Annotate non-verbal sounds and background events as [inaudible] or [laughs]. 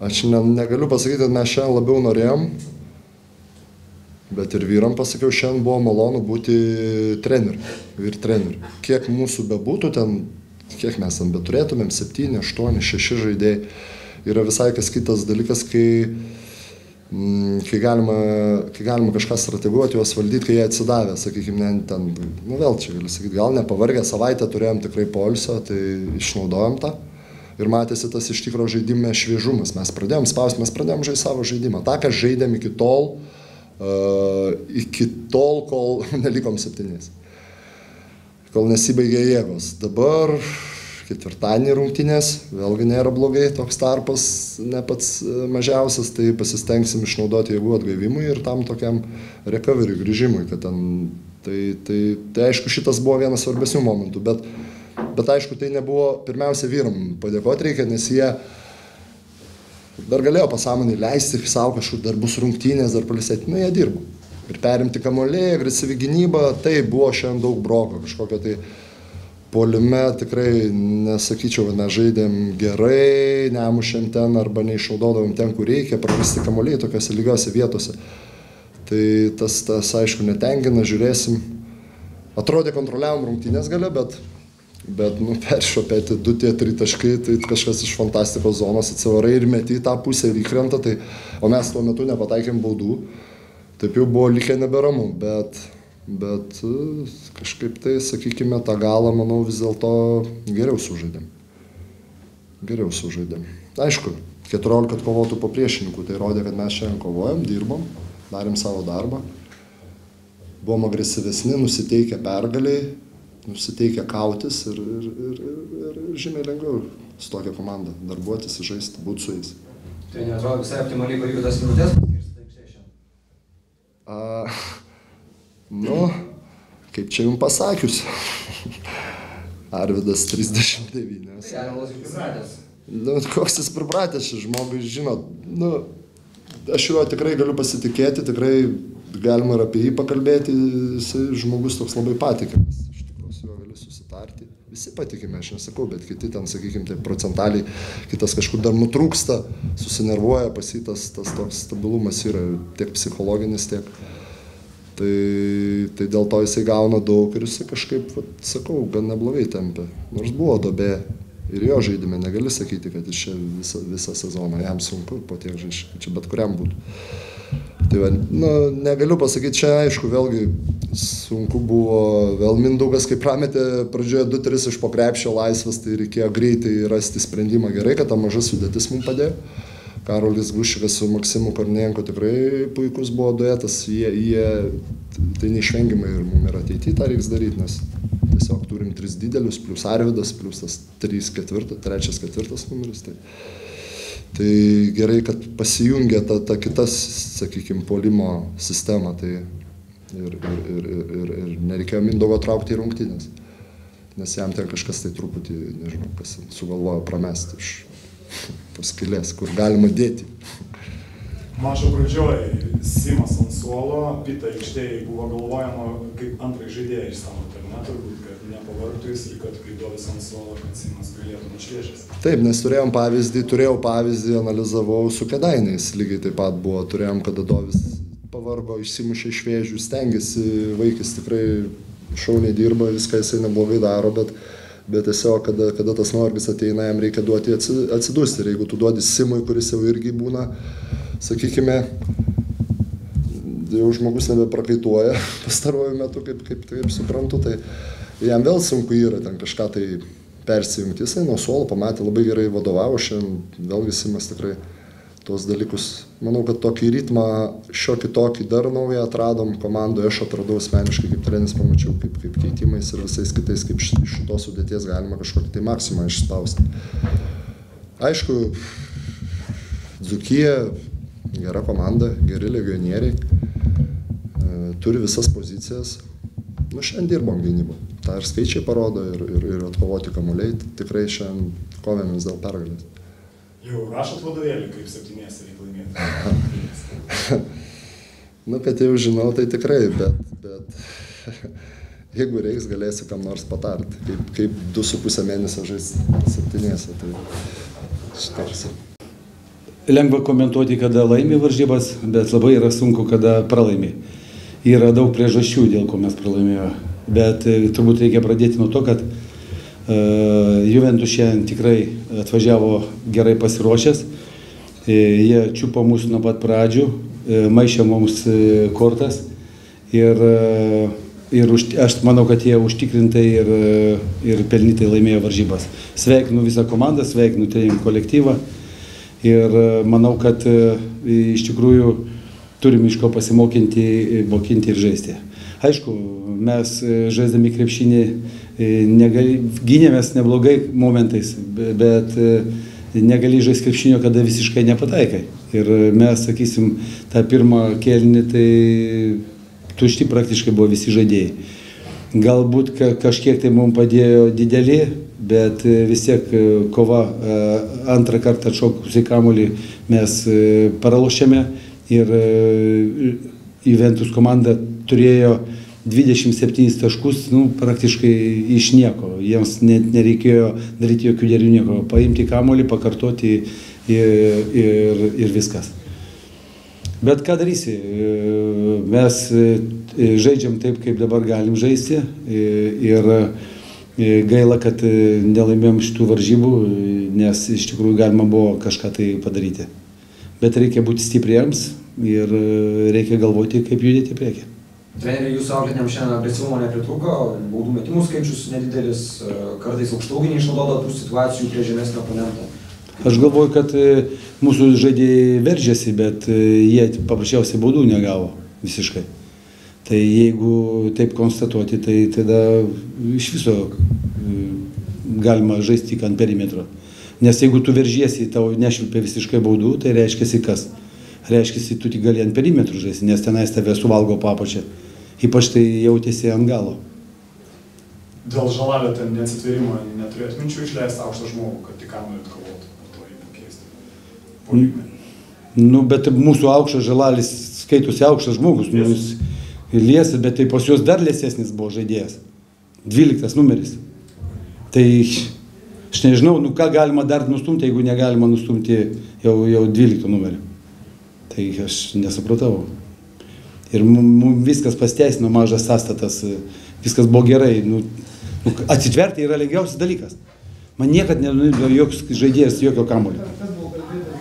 Aš ne, negaliu pasakyti, kad mes šiandien labiau norėjom, bet ir vyram pasakiau, šiandien buvo malonu būti treneriu, ir treneriu. Kiek mūsų bebūtų ten, kiek mes ten beturėtumėm, 7, 8, 6 žaidėjai, yra visai kas kitas dalykas, kai, mm, kai, galima, kai galima kažką strateguoti, juos valdyti, kai jie atsidavė, sakykime, ne, ten, nu vėl čia galiu sakyti, gal nepavargę, savaitę turėjom tikrai polsio, tai išnaudojom tą ir matėsi tas iš tikro žaidime šviežumas. Mes pradėjom spausti, mes pradėjom žaisti savo žaidimą. Ta, ką žaidėm iki tol, uh, iki tol, kol [laughs] nelikom septynės. Kol nesibaigė jėgos. Dabar ketvirtadienį rungtynės, vėlgi nėra blogai, toks tarpas ne pats e, mažiausias, tai pasistengsim išnaudoti jėgų atgaivimui ir tam tokiam recovery grįžimui, kad ten, tai, tai, tai aišku, šitas buvo vienas svarbesnių momentų, bet uh, Bet aišku, tai nebuvo pirmiausia vyram padėkoti reikia, nes jie dar galėjo pasąmonį leisti savo kažkur dar bus rungtynės, dar palisėti, nu jie dirbo. Ir perimti kamoliai, agresyvi gynyba, tai buvo šiandien daug broko, kažkokio tai polime tikrai nesakyčiau, kad mes žaidėm gerai, nemušėm ten arba neišnaudodavom ten, kur reikia, prarasti kamoliai tokiose lygiose vietose. Tai tas, tas aišku, netenkina, žiūrėsim. Atrodė kontroliavom rungtynės gale, bet bet nu peršopėti du tie tritaškai tai kažkas iš fantastikos zonos atsivarai ir meti į tą pusę ir įkrenta tai o mes tuo metu nepataikėm baudų. Taip jau buvo likę neberamu bet bet kažkaip tai sakykime tą galą manau vis dėlto geriau sužaidėm. Geriau sužaidėm. Aišku keturiolika atkovotų po priešininkų tai rodė kad mes šiandien kovojom dirbom darėm savo darbą. Buvom agresyvesni nusiteikę pergalei nusiteikę kautis ir, ir, ir, ir, ir žymiai lengviau su tokia komanda darbuotis, žaisti, būti su jais. Tai netrodo visai optimaliai pavyko tas minutės paskirstyti aikštėje šiandien? Nu, kaip čia jums pasakius. [laughs] Arvidas 39. Tai Arvidas pripratęs. Nu, koks jis pripratęs, šis žmogus, žinot, nu, aš juo tikrai galiu pasitikėti, tikrai galima ir apie jį pakalbėti, jis žmogus toks labai patikimas visi patikime, aš nesakau, bet kiti ten, sakykime, tai procentaliai, kitas kažkur dar nutrūksta, susinervuoja, pasitas tas toks stabilumas yra tiek psichologinis, tiek... Tai, tai dėl to jisai gauna daug ir jisai kažkaip, vat, sakau, gan neblogai tempia. Nors buvo dobė ir jo žaidime, negali sakyti, kad jis čia visą, visą sezoną, jam sunku po tiek žaisti, čia bet kuriam būtų. Tai va, nu, negaliu pasakyti, čia aišku, vėlgi sunku buvo, vėl Mindaugas, kai prametė pradžioje 2-3 iš pokrepšio laisvas, tai reikėjo greitai rasti sprendimą gerai, kad ta maža sudėtis mums padėjo. Karolis Gušikas su Maksimu Kornienko tikrai puikus buvo duetas, jie, jie tai neišvengiamai ir mums ir ateityje tą reiks daryti, nes tiesiog turim tris didelius, plus Arvidas, plus tas 3 ketvirtas, trečias ketvirtas numeris. Tai Tai gerai, kad pasijungia ta, ta kitas, sakykime, polimo sistema. Tai ir, ir, ir, ir, ir nereikėjo Mindogo traukti į rungtynės. Nes jam ten kažkas tai truputį, nežinau, kas sugalvojo pramesti iš paskilės, kur galima dėti. Mačo pradžioje Simas ant suolo, Pita aikštėje buvo galvojama kaip antrai žaidėjai išsaugoti, ar ne, turbūt, kad nepavargtų jis ir kad kai duovis ant suolo, kad Simas galėtų nušviežęs. Taip, nes turėjom pavyzdį, turėjau pavyzdį, analizavau su kedainiais, lygiai taip pat buvo, turėjom, kada duovis pavargo, išsimušė šviežių, stengiasi, vaikis tikrai šauniai dirba, viską jisai neblogai daro, bet, bet tiesiog, kada, kada tas nuovargis ateina, jam reikia duoti atsidusti. Ir jeigu tu duodi Simui, kuris jau irgi būna, sakykime, jau žmogus nebeprakaituoja [laughs] pastaruoju metu, kaip, kaip, kaip suprantu, tai jam vėl sunku yra ten kažką tai persijungti. Jisai nuo suolo pamatė labai gerai vadovavo, šiandien vėl visi mes tikrai tuos dalykus. Manau, kad tokį ritmą šiokį tokį dar naują atradom komandoje, aš atradau asmeniškai kaip trenis, pamačiau kaip, kaip keitimais ir visais kitais, kaip iš šitos sudėties galima kažkokį tai maksimą išspausti. Aišku, Dzukija, gera komanda, geri legionieriai, e, turi visas pozicijas, nu šiandien dirbom gynybą. Ta ir skaičiai parodo, ir, ir, ir atkovoti kamuoliai, tikrai šiandien kovėmės dėl pergalės. Jau rašot vadovėlį, kaip septynės reikia laimėti. [laughs] nu, kad jau žinau, tai tikrai, bet, bet [laughs] jeigu reiks, galėsiu kam nors patarti, kaip, kaip du su pusę mėnesio žais septynėse. Tai šitarsi. Lengva komentuoti, kada laimi varžybas, bet labai yra sunku, kada pralaimi. Yra daug priežasčių, dėl ko mes pralaimėjome. Bet e, turbūt reikia pradėti nuo to, kad uh, Juventus šiandien tikrai atvažiavo gerai pasiruošęs. E, jie čiupo mūsų nuo pat pradžių, e, maišė mums e, kortas. Ir, e, ir už, aš manau, kad jie užtikrintai ir, e, ir pelnytai laimėjo varžybas. Sveikinu visą komandą, sveikinu treningų kolektyvą. Ir e, manau, kad e, iš tikrųjų turim iš ko pasimokinti, e, mokinti ir žaisti. Aišku, mes žaisdami krepšinį negali, gynėmės neblogai momentais, be- bet negali žaisti krepšinio, kada visiškai nepataikai. Ir mes, sakysim, tą pirmą kelnį tai tušti praktiškai buvo visi žaidėjai. Galbūt ka, kažkiek tai mums padėjo dideli, bet e, vis tiek e, kova e, antrą kartą atšokus į kamolį mes pralošėme ir Juventus komanda turėjo 27 taškus, nu, praktiškai iš nieko. Jiems net nereikėjo daryti jokių dėlių nieko. Paimti kamolį, pakartoti ir, ir, ir viskas. Bet ką darysi, mes žaidžiam taip, kaip dabar galim žaisti ir e, gaila, kad e, nelaimėjom šitų varžybų, e, nes iš tikrųjų galima buvo kažką tai padaryti. Bet reikia būti stipriems ir e, reikia galvoti, kaip judėti priekį. Treneriai, jūsų auklėtiniam šiandien agresyvumo nepritrūko, baudų metimų skaičius nedidelis, e, kartais aukštauginiai išnaudoda tų situacijų prie žemesnio oponento. Aš galvoju, kad e, mūsų žaidėjai veržėsi, bet e, jie paprasčiausiai baudų negavo visiškai. Tai jeigu taip konstatuoti, tai tada iš viso e, galima žaisti tik ant perimetro. Nes jeigu tu veržiesi, tau nešvilpia visiškai baudų, tai reiškia kas? Reiškia, tu tik gali ant perimetrų žaisti, nes tenais tave suvalgo papačią. Ypač tai jautėsi ant galo. Dėl žalavio ten neatsitvėrimo neturėt minčių išleisti aukštą žmogų, kad tik kamuolį atkovotų, ar to pakeisti. Puolime. Nu, bet mūsų aukštas žalalis skaitosi aukštas žmogus, nu, jis liesi, bet tai pas juos dar liesesnis buvo žaidėjas. 12 numeris. Tai aš nežinau, nu ką galima dar nustumti, jeigu negalima nustumti jau, jau 12 numerį. Tai aš nesupratau. Ir mums viskas pasteisino, mažas sąstatas, viskas buvo gerai. Nu, nu, atsitverti yra lengviausias dalykas. Man niekada nenudėjo joks žaidėjas jokio kamulio.